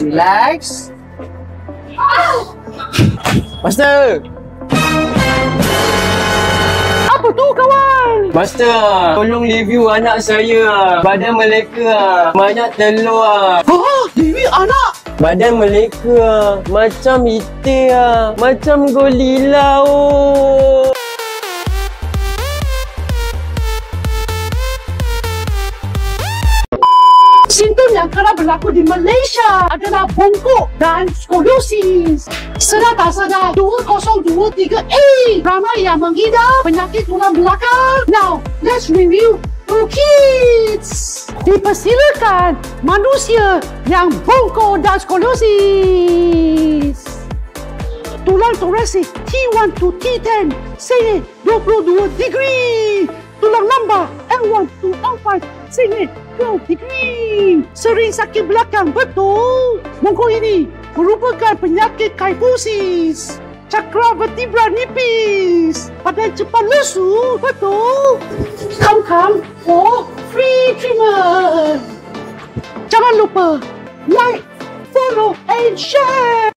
Relax. Master! Apa tu kawan? Master, tolong review anak saya. Badan meleka. Banyak telur. Ha, Dewi anak. Badan meleka. Macam itik. Macam gorila. Oh. Yang kerap berlaku di Malaysia adalah bongkok dan skoliosis. Sedar tak sedar, 2023A ramai yang mengidap penyakit tulang belakang. Now, let's review for kids. Dipersilakan manusia yang bongkok dan skoliosis. Tulang thoracic T1 to T10 sini 22 degree. Tulang lambak L1 to L5 sini 12 degree. Sering sakit belakang betul. Bongkok ini merupakan penyakit kyphosis. Cakra vertebra nipis. Badan cepat lesu. Betul. Come come for free treatment. Jangan lupa like, follow and share.